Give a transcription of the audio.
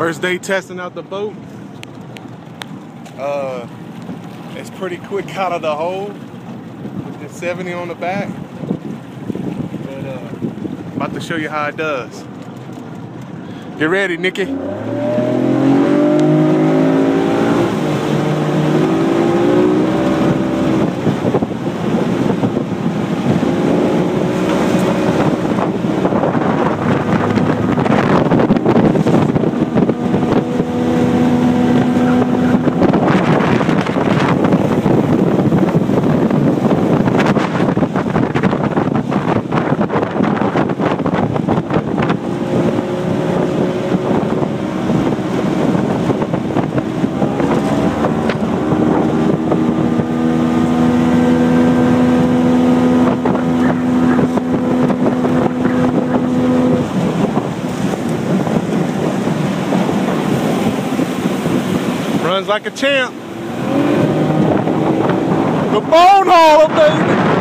First day testing out the boat. Uh, it's pretty quick out of the hole with the 70 on the back. But uh, about to show you how it does. Get ready, Nikki. Runs like a champ. The bone hauler, baby.